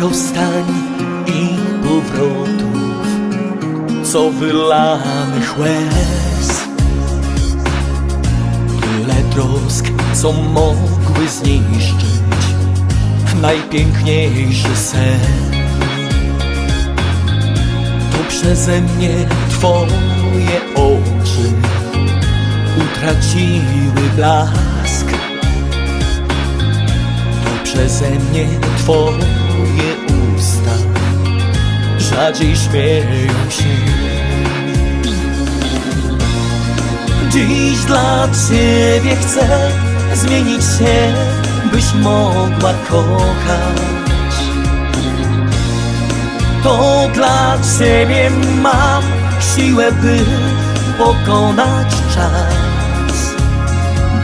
rozstań i powrotów, co wylanych łez. Tyle trosk, co mogły zniszczyć najpiękniejszy sen. To przeze mnie Twoje oczy utraciły blask. To przeze mnie Twoje usta rzadziej śmieją się. Dziś dla Ciebie chcę zmienić się, byś mogła kochać. To dla Ciebie mam siłę, by pokonać czas,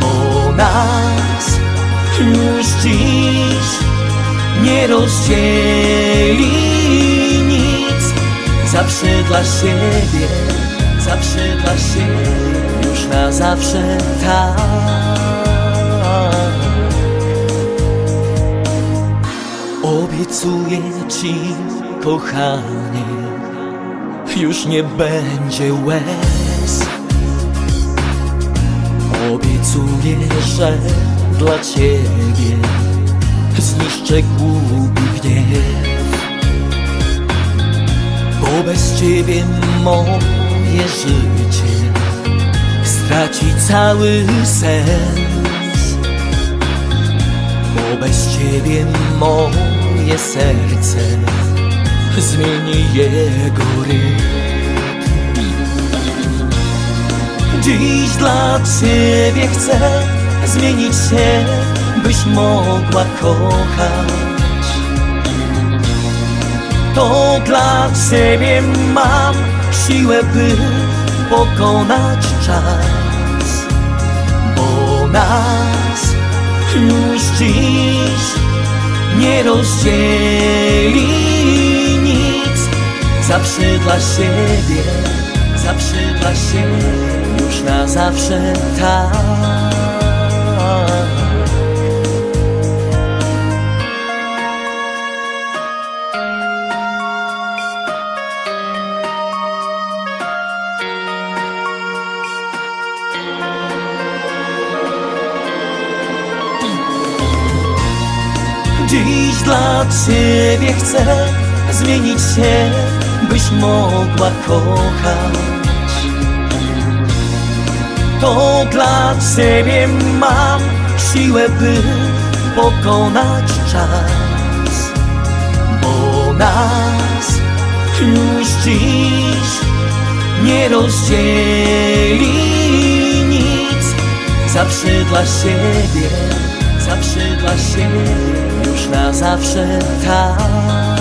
bo nas już dziś nie rozdzieli nic. Zawsze dla siebie, zawsze dla siebie, już na zawsze tak. Obiecuję Ci, kochanie, już nie będzie łez. Obiecuję, że dla Ciebie zniszczę głupi gniew. Bo bez Ciebie moje życie straci cały sens. Bo bez Ciebie moje serce zmieni jego rytm. Dziś dla Ciebie chcę zmienić się, byś mogła kochać. To dla Ciebie mam siłę, by pokonać czas, bo nas już dziś nie rozdzieli nic. Zawsze dla siebie, zawsze dla siebie, już na zawsze tak. Dziś dla Ciebie chcę zmienić się, byś mogła kochać. To dla Ciebie mam siłę, by pokonać czas, bo nas już dziś nie rozdzieli nic. Zawsze dla siebie, zawsze dla siebie, już na zawsze tak.